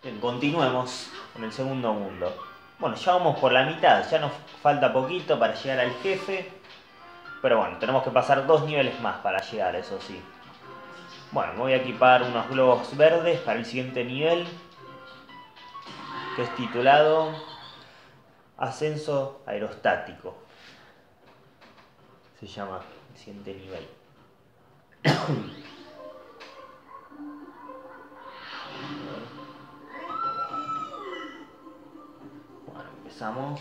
Continuemos con el segundo mundo. Bueno, ya vamos por la mitad, ya nos falta poquito para llegar al jefe. Pero bueno, tenemos que pasar dos niveles más para llegar, eso sí. Bueno, me voy a equipar unos globos verdes para el siguiente nivel. Que es titulado Ascenso Aerostático. Se llama el siguiente nivel. Empezamos.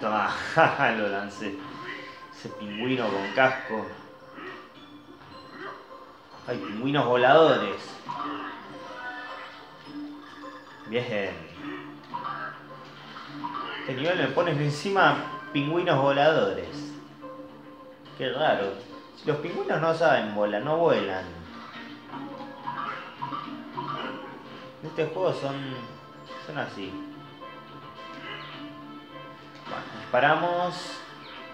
Toma, lo lancé. Ese pingüino con casco. Hay pingüinos voladores. Bien. Este nivel me pones encima pingüinos voladores. Qué raro. Si los pingüinos no saben volar, no vuelan. Este juego son, son así. Bueno, disparamos.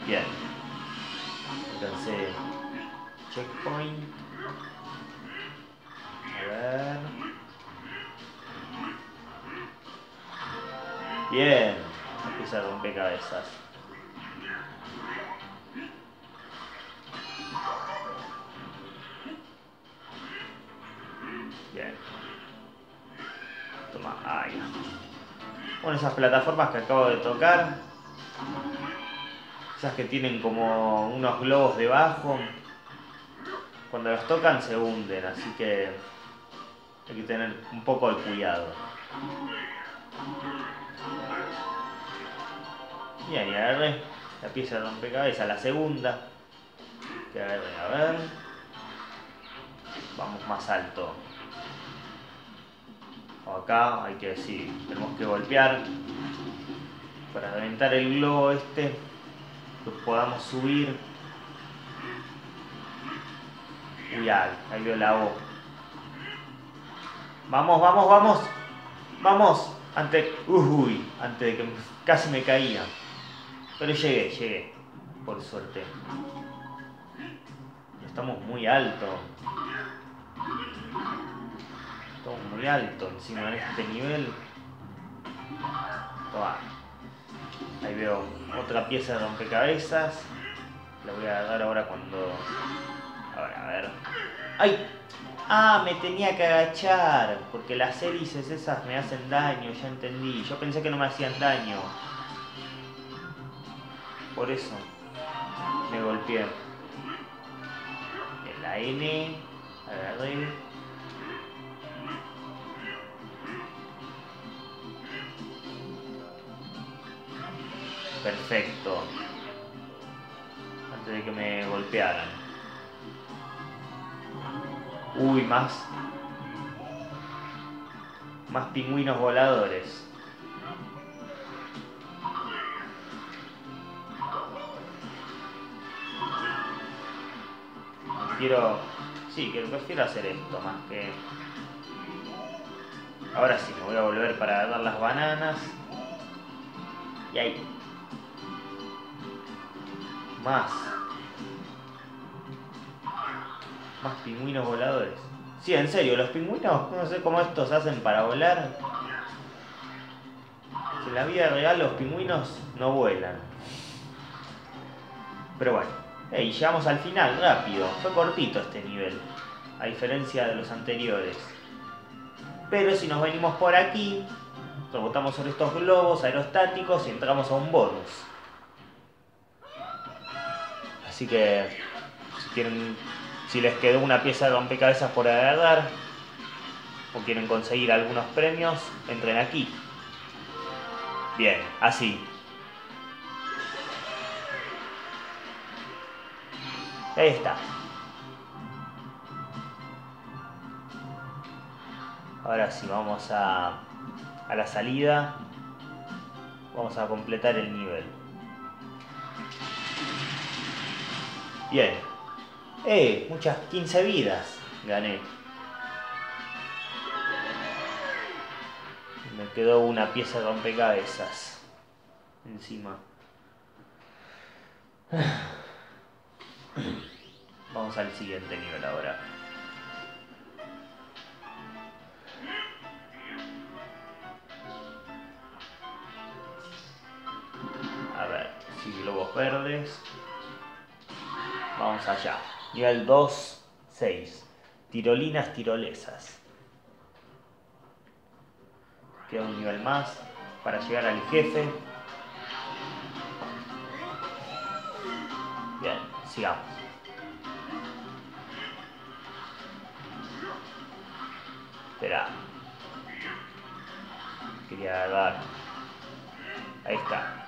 Bien. Entonces, checkpoint. A ver. Bien. Empieza a romper cabezas. Ahí. Bueno, esas plataformas que acabo de tocar. Esas que tienen como unos globos debajo. Cuando los tocan se hunden, así que hay que tener un poco de cuidado. Y ahí agarré la pieza de rompecabezas, la segunda. Que agarré, a ver. Vamos más alto. Acá hay que decir, tenemos que golpear para reventar el globo este, que podamos subir. Uy, ahí, ahí veo la O. Vamos, vamos, vamos. Vamos. Antes, uy, antes de que casi me caía. Pero llegué, llegué. Por suerte. Estamos muy alto. Alto encima de este nivel. Ahí veo otra pieza de rompecabezas. La voy a dar ahora cuando... Ahora, a ver. ¡Ay! Ah, me tenía que agachar. Porque las hélices esas me hacen daño, ya entendí. Yo pensé que no me hacían daño. Por eso me golpeé. En la N. Agarré. Perfecto. Antes de que me golpearan. Uy, más. Más pingüinos voladores. Quiero... Sí, que prefiero hacer esto más que... Ahora sí, me voy a volver para dar las bananas. Y ahí. Más. Más pingüinos voladores. Sí, en serio, los pingüinos, no sé cómo estos hacen para volar. En la vida real los pingüinos no vuelan. Pero bueno. Y llegamos al final, rápido. Fue cortito este nivel. A diferencia de los anteriores. Pero si nos venimos por aquí, rebotamos sobre estos globos aerostáticos y entramos a un bonus. Así que si quieren, si les quedó una pieza de rompecabezas por agarrar o quieren conseguir algunos premios, entren aquí. Bien, así. Ahí está. Ahora sí, vamos a, a la salida. Vamos a completar el nivel. Bien. Eh, muchas 15 vidas gané. Me quedó una pieza de rompecabezas encima. Vamos al siguiente nivel ahora. A ver, si globos verdes. Allá. Nivel 2, 6. Tirolinas tirolesas. Queda un nivel más para llegar al jefe. Bien, sigamos. Espera. Quería dar. Ahí está.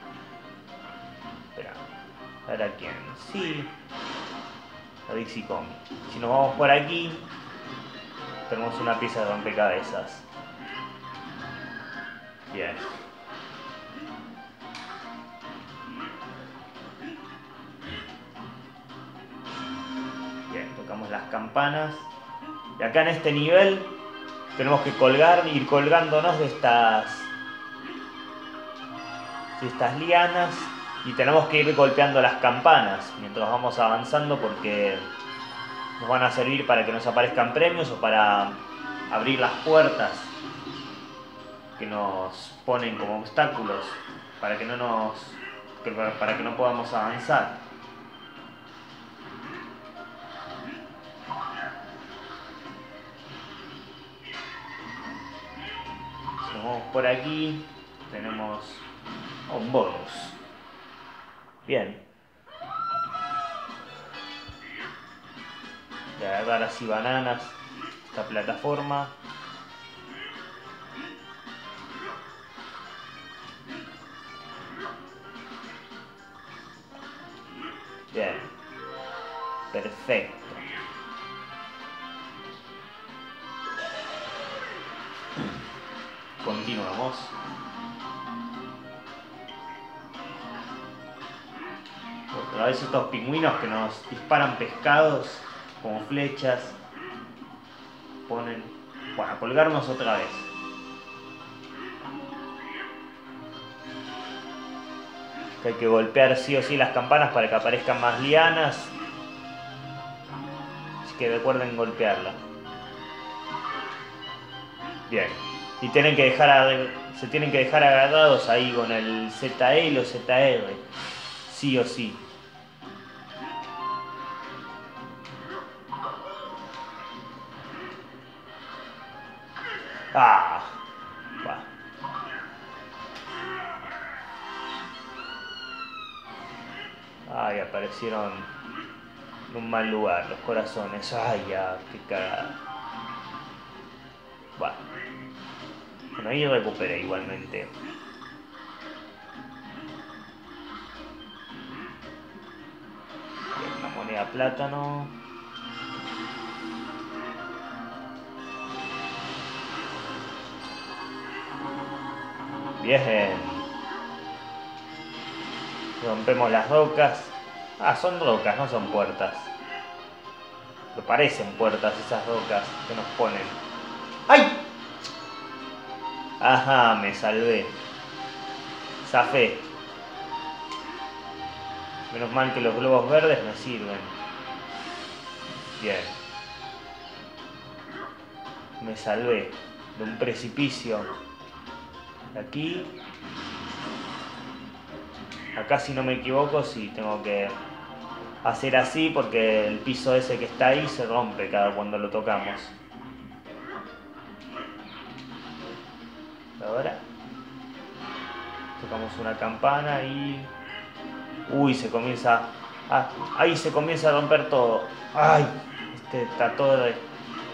Espera. ¿Para quién? Sí. A Dixie. Si nos vamos por aquí, tenemos una pieza de rompecabezas. Bien. Bien, tocamos las campanas. Y acá en este nivel tenemos que colgar, ir colgándonos de estas, de estas lianas y tenemos que ir golpeando las campanas mientras vamos avanzando porque nos van a servir para que nos aparezcan premios o para abrir las puertas que nos ponen como obstáculos para que no nos para que no podamos avanzar. Nos vamos por aquí, tenemos un bonus. Bien. De agarrar así bananas esta plataforma. Bien. Perfecto. Continuamos. Otra vez estos pingüinos que nos disparan pescados como flechas. Ponen. Bueno, a colgarnos otra vez. hay que golpear sí o sí las campanas para que aparezcan más lianas. Así que recuerden golpearla. Bien. Y tienen que dejar se tienen que dejar agarrados ahí con el ZE y los ZR. Sí o sí. Aparecieron en un mal lugar los corazones. Ay, ya, qué cagada. Bueno. Bueno, ahí recuperé igualmente. Una moneda plátano. Bien. Rompemos las rocas. Ah, son rocas, no son puertas. Pero parecen puertas esas rocas que nos ponen. ¡Ay! Ajá, me salvé. Zafé. Menos mal que los globos verdes me sirven. Bien. Me salvé de un precipicio. Aquí Acá si no me equivoco, sí tengo que hacer así porque el piso ese que está ahí se rompe cada cuando lo tocamos. Ahora tocamos una campana y... Uy, se comienza... Ah, ahí se comienza a romper todo. Ay, este está todo...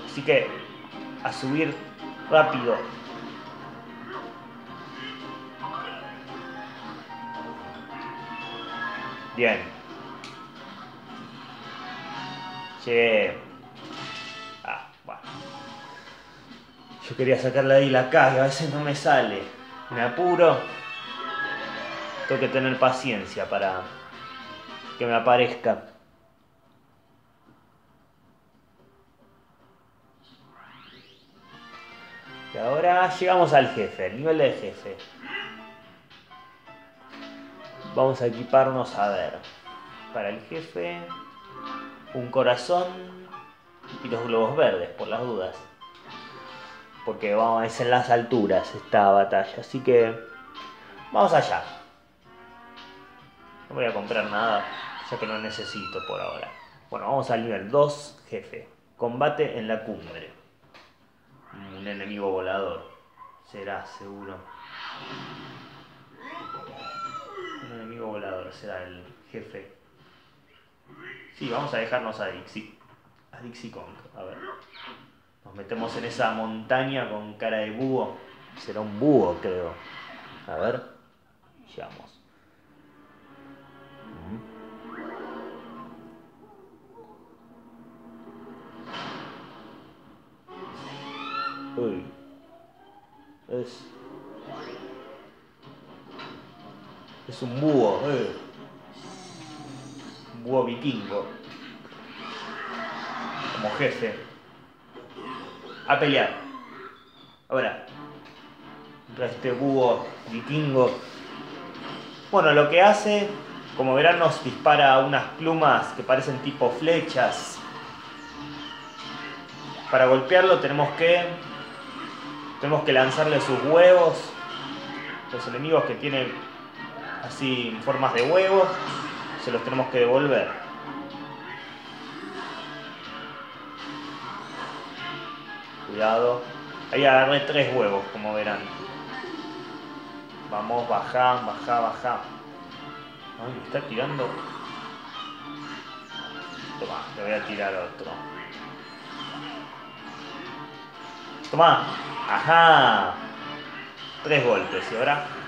Así que a subir rápido. Bien. Che. Ah, bueno. Yo quería sacarle ahí la caja, a veces no me sale. Me apuro. Tengo que tener paciencia para que me aparezca. Y ahora llegamos al jefe, el nivel de jefe. Vamos a equiparnos a ver. Para el jefe. un corazón y los globos verdes, por las dudas. Porque vamos, es en las alturas esta batalla, así que vamos allá. No voy a comprar nada, ya que no necesito por ahora. Bueno, vamos al nivel 2, jefe. Combate en la cumbre. Un enemigo volador. Será, seguro. Un enemigo volador será el jefe. Sí, vamos a dejarnos a Dixie. A Dixie Kong. A ver. Nos metemos en esa montaña con cara de búho. Será un búho, creo. A ver. Vamos. Uy. Es. Es un búho, eh. Un búho vikingo. Como jefe. A pelear. Ahora. Este búho vikingo. Bueno, lo que hace, como verán, nos dispara unas plumas que parecen tipo flechas. Para golpearlo tenemos que tenemos que lanzarle sus huevos. Los enemigos que tienen así formas de huevos, se los tenemos que devolver. Cuidado. Ahí agarré tres huevos, como verán. Vamos, baja, baja, baja. Ay, me está tirando. Toma, le voy a tirar otro. Toma. Ajá. Tres golpes. Y ahora...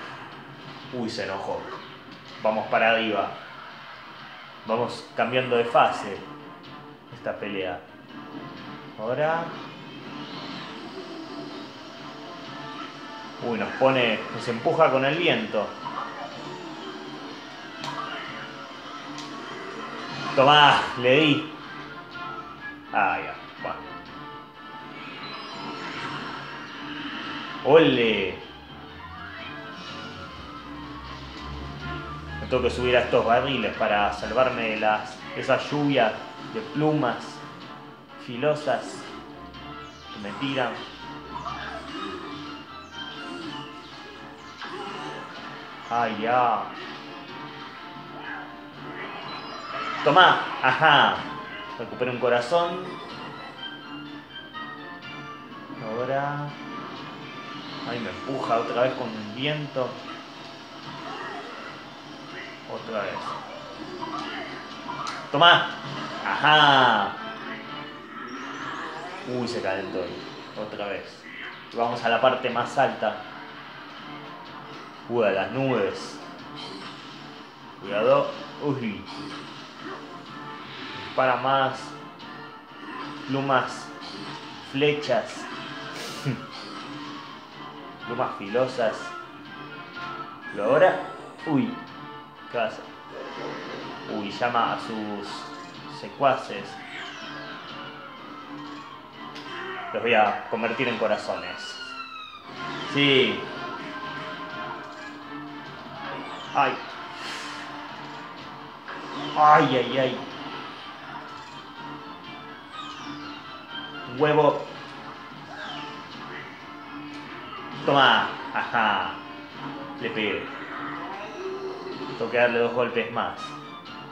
Uy, se enojó. Vamos para arriba. Vamos cambiando de fase. Esta pelea. Ahora... Uy, nos pone... Nos empuja con el viento. Tomá, le di. Ah, ya. ¡Ole! Tengo que subir a estos barriles para salvarme de las, esa lluvia de plumas filosas que me tiran. ¡Ay, ya! Toma, ajá. Recupero un corazón. Ahora... Ahí me empuja otra vez con un viento. Otra vez. Toma. Ajá. Uy, se calentó Otra vez. vamos a la parte más alta. Uy, las nubes. Cuidado. Uy. Para más. Plumas. Flechas plumas filosas. Lo ahora, uy, Uy, llama a sus secuaces. Los voy a convertir en corazones. Sí. Ay. Ay, ay, ay. Huevo Toma, ajá. Le pegué. Tengo que darle dos golpes más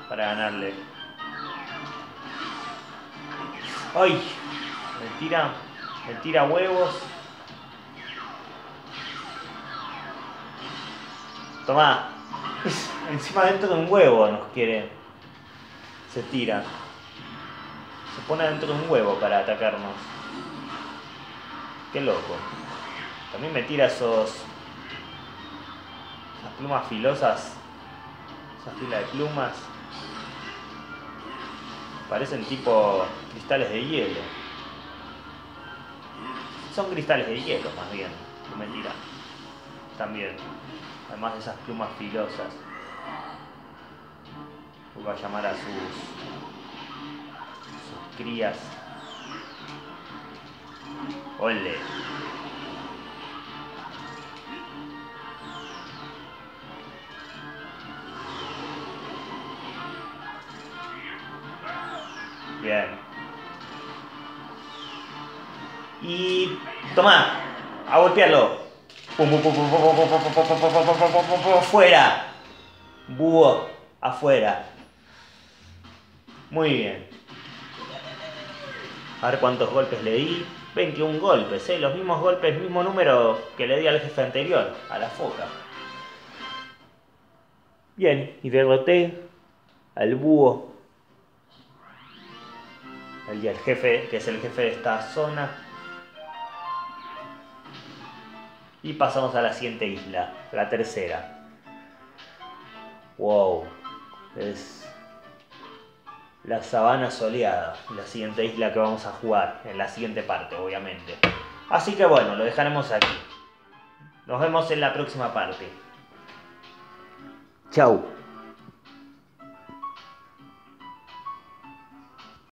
para ganarle. ¡Ay! Me tira, me tira huevos. Toma. Encima dentro de un huevo nos quiere. Se tira. Se pone dentro de un huevo para atacarnos. Qué loco. También me tira esos. esas plumas filosas. Esa fila de plumas. Parecen tipo cristales de hielo. Son cristales de hielo más bien. No mentira. También. Además de esas plumas filosas. Voy a llamar a sus, sus crías. Ole. Bien. Y... Toma. A golpearlo. Fuera. Búho. Afuera. Muy bien. A ver cuántos golpes le di. 21 golpes, ¿eh? Los mismos golpes, mismo número que le di al jefe anterior, a la foca. Bien, y derroté al búho. El, el jefe, que es el jefe de esta zona. Y pasamos a la siguiente isla, la tercera. Wow. Es la sabana soleada, la siguiente isla que vamos a jugar, en la siguiente parte, obviamente. Así que bueno, lo dejaremos aquí. Nos vemos en la próxima parte. Chau.